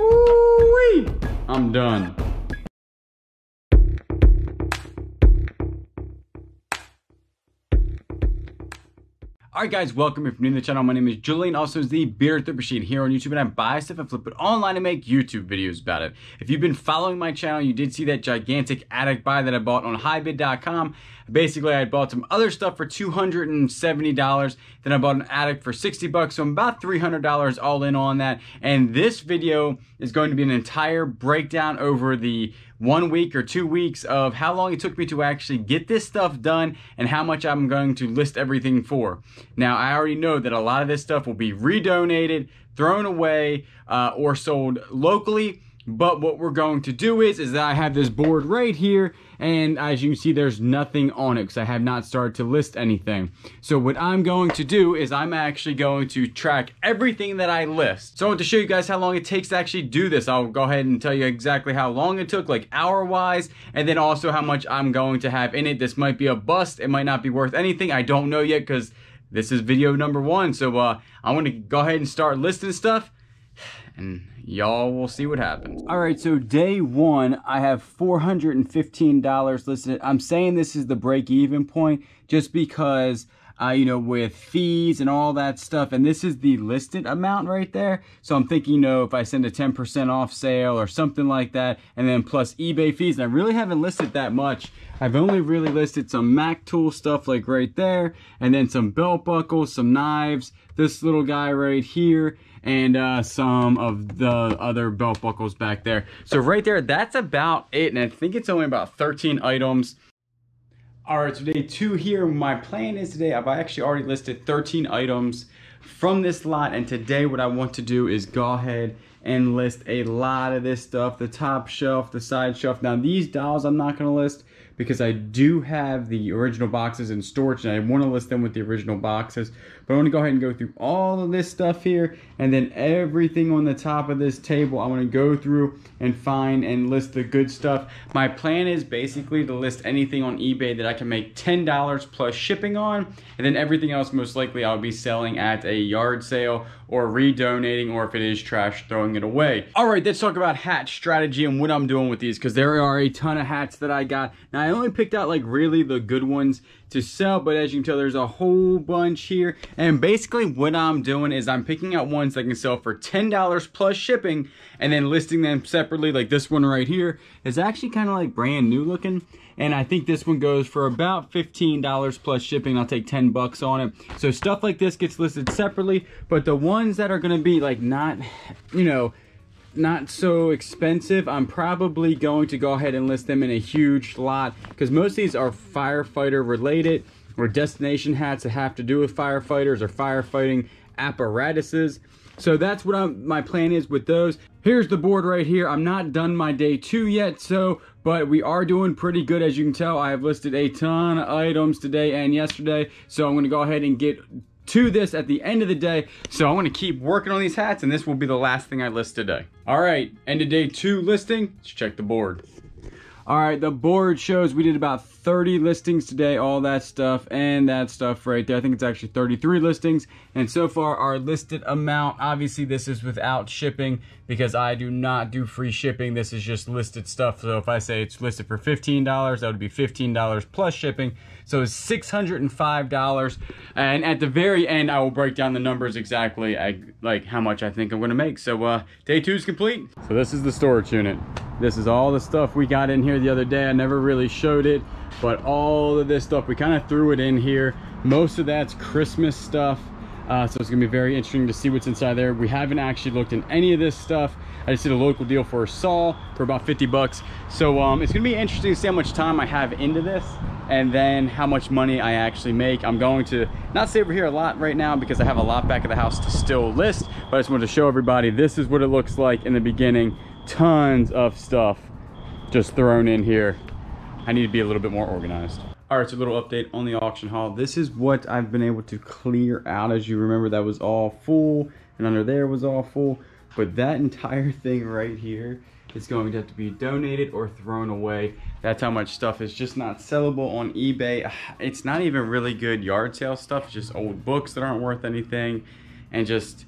Ooh-wee. I'm done. Alright guys, welcome if you're new to the channel. My name is Julian, also is the Bearded Thrift Machine here on YouTube, and I buy stuff and flip it online and make YouTube videos about it. If you've been following my channel, you did see that gigantic attic buy that I bought on hibid.com. Basically, I bought some other stuff for $270, then I bought an attic for 60 bucks, so I'm about $300 all in on that. And this video is going to be an entire breakdown over the one week or two weeks of how long it took me to actually get this stuff done and how much I'm going to list everything for. Now, I already know that a lot of this stuff will be redonated, thrown away, uh, or sold locally. But what we're going to do is, is that I have this board right here, and as you can see, there's nothing on it because I have not started to list anything. So what I'm going to do is I'm actually going to track everything that I list. So I want to show you guys how long it takes to actually do this. I'll go ahead and tell you exactly how long it took, like hour-wise, and then also how much I'm going to have in it. This might be a bust. It might not be worth anything. I don't know yet because this is video number one. So uh, I want to go ahead and start listing stuff and y'all will see what happens. All right, so day one, I have $415 listed. I'm saying this is the break even point just because uh, you know, with fees and all that stuff. And this is the listed amount right there. So I'm thinking, you know, if I send a 10% off sale or something like that, and then plus eBay fees, and I really haven't listed that much. I've only really listed some Mac tool stuff like right there, and then some belt buckles, some knives, this little guy right here, and uh, some of the other belt buckles back there. So right there, that's about it. And I think it's only about 13 items. All right, so day two here, my plan is today, I've actually already listed 13 items from this lot. And today what I want to do is go ahead and list a lot of this stuff, the top shelf, the side shelf. Now these dolls I'm not gonna list because I do have the original boxes in storage and I want to list them with the original boxes. But I want to go ahead and go through all of this stuff here and then everything on the top of this table I want to go through and find and list the good stuff. My plan is basically to list anything on eBay that I can make $10 plus shipping on and then everything else most likely I'll be selling at a yard sale or redonating or if it is trash throwing it away. All right, let's talk about hat strategy and what I'm doing with these because there are a ton of hats that I got. Now I only picked out like really the good ones to sell, but as you can tell, there's a whole bunch here. And basically what I'm doing is I'm picking out ones that can sell for $10 plus shipping and then listing them separately. Like this one right here is actually kind of like brand new looking. And I think this one goes for about $15 plus shipping. I'll take 10 bucks on it. So stuff like this gets listed separately, but the ones that are gonna be like not, you know, not so expensive, I'm probably going to go ahead and list them in a huge lot because most of these are firefighter related or destination hats that have to do with firefighters or firefighting apparatuses. So that's what I'm, my plan is with those. Here's the board right here. I'm not done my day two yet, so, but we are doing pretty good. As you can tell, I have listed a ton of items today and yesterday. So I'm gonna go ahead and get to this at the end of the day. So I'm gonna keep working on these hats and this will be the last thing I list today. All right, end of day two listing, let's check the board. All right, the board shows we did about 30 listings today, all that stuff and that stuff right there. I think it's actually 33 listings. And so far our listed amount, obviously this is without shipping because I do not do free shipping. This is just listed stuff. So if I say it's listed for $15, that would be $15 plus shipping. So it's $605. And at the very end, I will break down the numbers exactly, like how much I think I'm gonna make. So uh, day two is complete. So this is the storage unit. This is all the stuff we got in here the other day. I never really showed it, but all of this stuff, we kind of threw it in here. Most of that's Christmas stuff. Uh, so it's gonna be very interesting to see what's inside there. We haven't actually looked in any of this stuff. I just did a local deal for a saw for about 50 bucks. So um, it's gonna be interesting to see how much time I have into this and then how much money I actually make. I'm going to not stay over here a lot right now because I have a lot back of the house to still list, but I just wanted to show everybody this is what it looks like in the beginning tons of stuff just thrown in here. I need to be a little bit more organized. All right, so a little update on the auction haul. This is what I've been able to clear out. As you remember, that was all full and under there was all full. But that entire thing right here is going to have to be donated or thrown away. That's how much stuff is just not sellable on eBay. It's not even really good yard sale stuff. It's just old books that aren't worth anything and just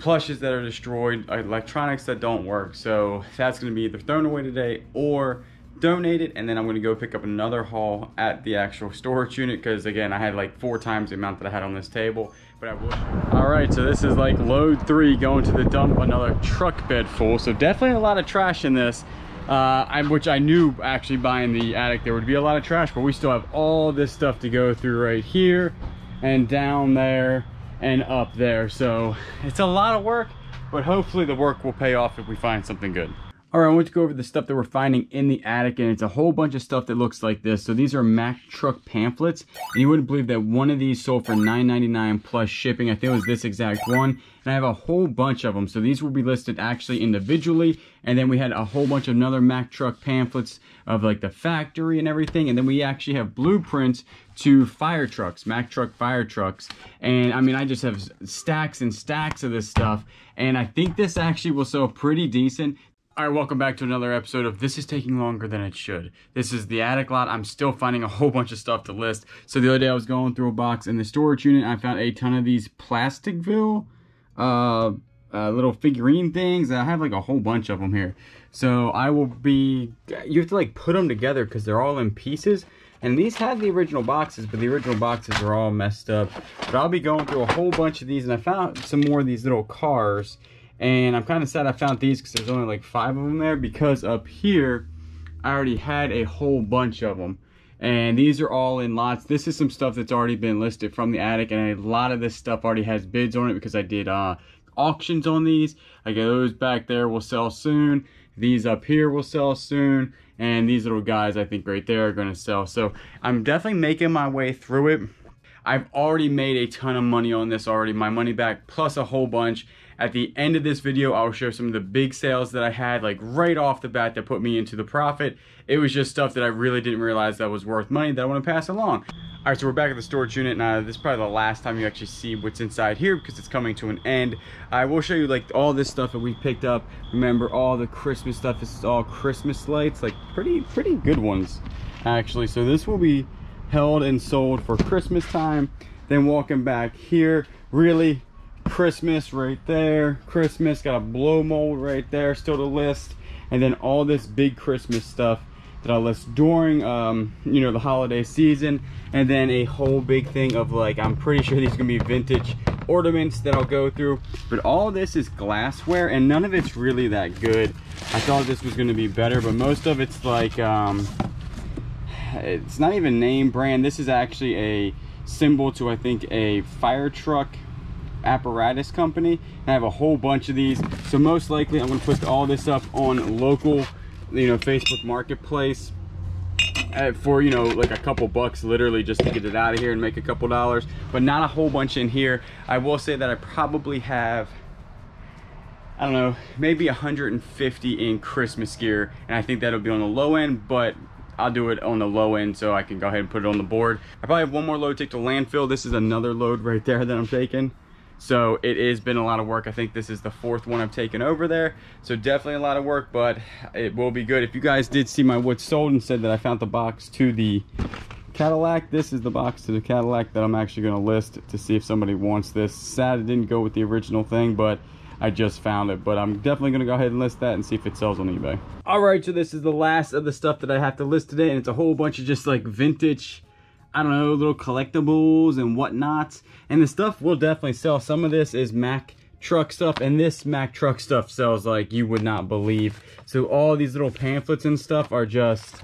plushes that are destroyed, electronics that don't work. So that's gonna be either thrown away today or donated and then I'm gonna go pick up another haul at the actual storage unit because again I had like four times the amount that I had on this table but I will all right so this is like load three going to the dump another truck bed full so definitely a lot of trash in this. Uh, I, which I knew actually buying the attic there would be a lot of trash but we still have all this stuff to go through right here and down there and up there so it's a lot of work but hopefully the work will pay off if we find something good all right, I want to go over the stuff that we're finding in the attic, and it's a whole bunch of stuff that looks like this. So these are Mack truck pamphlets, and you wouldn't believe that one of these sold for $9.99 plus shipping. I think it was this exact one, and I have a whole bunch of them. So these will be listed actually individually, and then we had a whole bunch of another Mack truck pamphlets of like the factory and everything, and then we actually have blueprints to fire trucks, Mack truck fire trucks. And I mean, I just have stacks and stacks of this stuff, and I think this actually will sell pretty decent. All right, welcome back to another episode of This is Taking Longer Than It Should. This is the attic lot. I'm still finding a whole bunch of stuff to list. So the other day I was going through a box in the storage unit. I found a ton of these Plasticville uh, uh, little figurine things. I have like a whole bunch of them here. So I will be, you have to like put them together because they're all in pieces. And these have the original boxes, but the original boxes are all messed up. But I'll be going through a whole bunch of these and I found some more of these little cars and I'm kind of sad I found these because there's only like five of them there because up here, I already had a whole bunch of them. And these are all in lots. This is some stuff that's already been listed from the attic and a lot of this stuff already has bids on it because I did uh, auctions on these. I got those back there will sell soon. These up here will sell soon. And these little guys I think right there are going to sell. So I'm definitely making my way through it. I've already made a ton of money on this already. My money back plus a whole bunch. At the end of this video, I'll show some of the big sales that I had like right off the bat that put me into the profit. It was just stuff that I really didn't realize that was worth money that I want to pass along. All right, so we're back at the storage unit. Now, uh, this is probably the last time you actually see what's inside here because it's coming to an end. I will show you like all this stuff that we picked up. Remember all the Christmas stuff. This is all Christmas lights, like pretty, pretty good ones, actually. So this will be held and sold for Christmas time. Then walking back here, really Christmas right there. Christmas, got a blow mold right there, still to list. And then all this big Christmas stuff that I'll list during, um, you know, the holiday season. And then a whole big thing of like, I'm pretty sure these are gonna be vintage ornaments that I'll go through. But all this is glassware and none of it's really that good. I thought this was gonna be better, but most of it's like, um, it's not even name brand. This is actually a symbol to, I think, a fire truck apparatus company and I have a whole bunch of these so most likely I'm going to put all this up on local you know Facebook marketplace uh, for you know like a couple bucks literally just to get it out of here and make a couple dollars but not a whole bunch in here I will say that I probably have I don't know maybe 150 in Christmas gear and I think that'll be on the low end but I'll do it on the low end so I can go ahead and put it on the board. I probably have one more load to take to landfill. This is another load right there that I'm taking. So it has been a lot of work. I think this is the fourth one I've taken over there. So definitely a lot of work, but it will be good. If you guys did see my wood sold and said that I found the box to the Cadillac, this is the box to the Cadillac that I'm actually gonna list to see if somebody wants this. Sad it didn't go with the original thing, but I just found it. But I'm definitely gonna go ahead and list that and see if it sells on eBay. All right, so this is the last of the stuff that I have to list today, and it's a whole bunch of just like vintage I don't know, little collectibles and whatnot. And the stuff will definitely sell. Some of this is Mack truck stuff and this Mack truck stuff sells like you would not believe. So all these little pamphlets and stuff are just,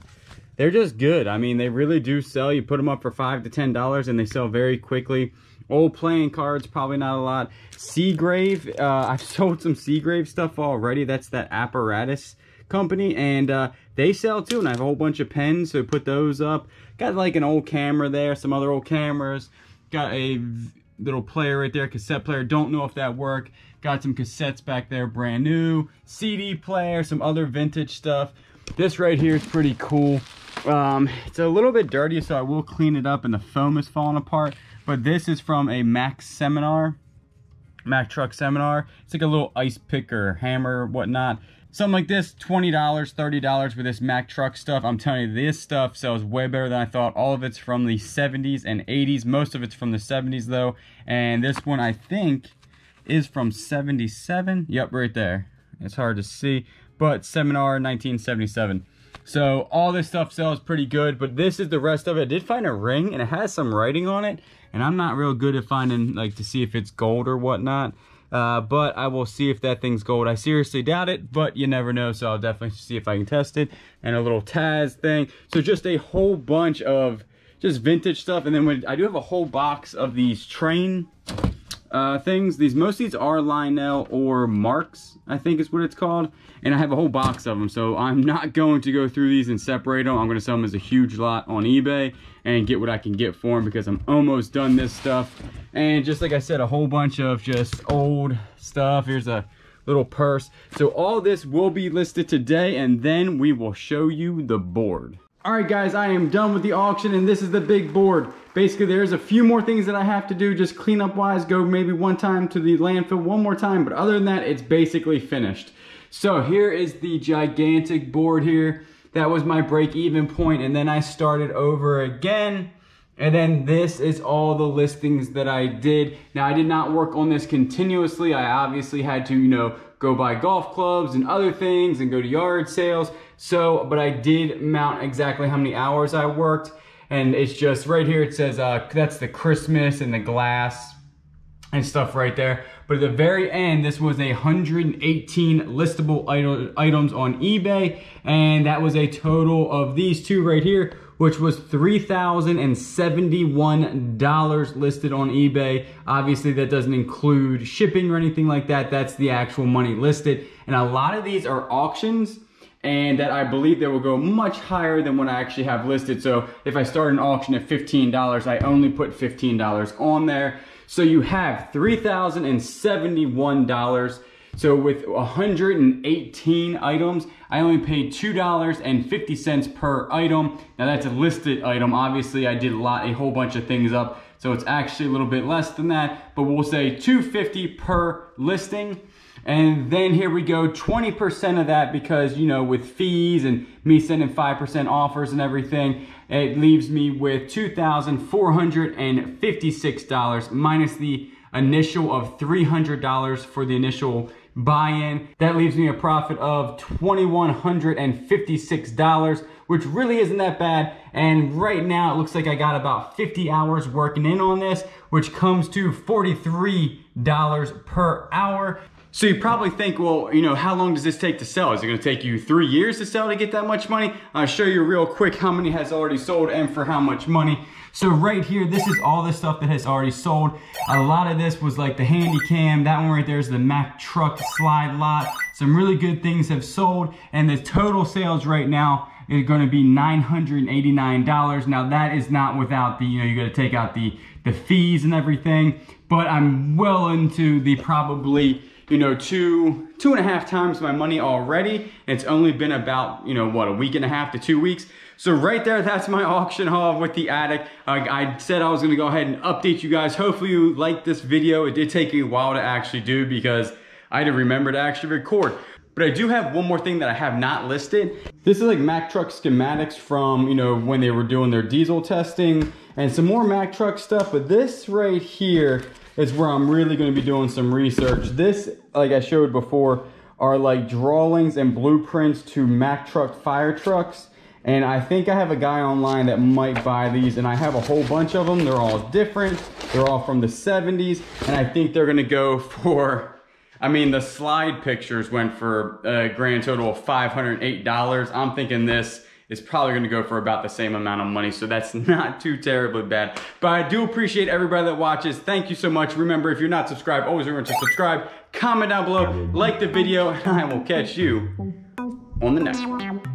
they're just good. I mean, they really do sell. You put them up for five to $10 and they sell very quickly. Old playing cards, probably not a lot. Seagrave, uh, I've sold some Seagrave stuff already. That's that apparatus company and uh, they sell too and I have a whole bunch of pens so put those up. Got like an old camera there some other old cameras. Got a little player right there cassette player. Don't know if that worked. Got some cassettes back there brand new. CD player some other vintage stuff. This right here is pretty cool. Um, it's a little bit dirty so I will clean it up and the foam is falling apart. But this is from a Mack seminar Mack truck seminar. It's like a little ice picker hammer whatnot something like this $20 $30 for this mack truck stuff i'm telling you this stuff sells way better than i thought all of it's from the 70s and 80s most of it's from the 70s though and this one i think is from 77. Yep, right there. It's hard to see, but Seminar 1977. So all this stuff sells pretty good, but this is the rest of it. I did find a ring and it has some writing on it, and I'm not real good at finding, like to see if it's gold or whatnot. Uh, but I will see if that thing's gold. I seriously doubt it, but you never know, so I'll definitely see if I can test it. And a little Taz thing. So just a whole bunch of just vintage stuff. And then when I do have a whole box of these train uh, things. These most of these are Lionel or Marx, I think is what it's called. And I have a whole box of them, so I'm not going to go through these and separate them. I'm going to sell them as a huge lot on eBay and get what I can get for them because I'm almost done this stuff. And just like I said, a whole bunch of just old stuff. Here's a little purse. So all this will be listed today and then we will show you the board. All right, guys, I am done with the auction and this is the big board. Basically, there's a few more things that I have to do, just cleanup wise, go maybe one time to the landfill one more time, but other than that, it's basically finished. So here is the gigantic board here. That was my break even point, and then I started over again. And then this is all the listings that I did. Now I did not work on this continuously. I obviously had to, you know, go buy golf clubs and other things and go to yard sales. So, but I did mount exactly how many hours I worked. And it's just right here, it says uh, that's the Christmas and the glass and stuff right there. But at the very end, this was a 118 listable items on eBay. And that was a total of these two right here, which was $3,071 listed on eBay. Obviously, that doesn't include shipping or anything like that. That's the actual money listed. And a lot of these are auctions and that I believe they will go much higher than what I actually have listed. So if I start an auction at $15, I only put $15 on there. So you have $3,071. So with 118 items, I only paid $2.50 per item. Now that's a listed item. Obviously I did a lot, a whole bunch of things up. So it's actually a little bit less than that, but we'll say 250 per listing. And then here we go, 20% of that because, you know, with fees and me sending 5% offers and everything, it leaves me with $2,456 minus the initial of $300 for the initial buy-in. That leaves me a profit of $2,156, which really isn't that bad. And right now it looks like I got about 50 hours working in on this, which comes to $43 per hour. So you probably think, well, you know, how long does this take to sell? Is it gonna take you three years to sell to get that much money? I'll show you real quick how many has already sold and for how much money. So right here, this is all the stuff that has already sold. A lot of this was like the handy cam. That one right there is the Mack truck slide lot. Some really good things have sold and the total sales right now is gonna be $989. Now that is not without the, you know, you gotta take out the, the fees and everything, but I'm well into the probably you know, two, two and a half times my money already. It's only been about, you know, what, a week and a half to two weeks. So right there, that's my auction haul with the attic. I said I was gonna go ahead and update you guys. Hopefully you liked this video. It did take me a while to actually do because I didn't remember to actually record. But I do have one more thing that I have not listed. This is like Mack truck schematics from, you know, when they were doing their diesel testing and some more Mack truck stuff. But this right here is where I'm really gonna be doing some research. This, like I showed before, are like drawings and blueprints to Mack truck fire trucks. And I think I have a guy online that might buy these and I have a whole bunch of them. They're all different. They're all from the 70s. And I think they're gonna go for, I mean, the slide pictures went for a grand total of $508. I'm thinking this is probably going to go for about the same amount of money. So that's not too terribly bad. But I do appreciate everybody that watches. Thank you so much. Remember, if you're not subscribed, always remember to subscribe, comment down below, like the video, and I will catch you on the next one.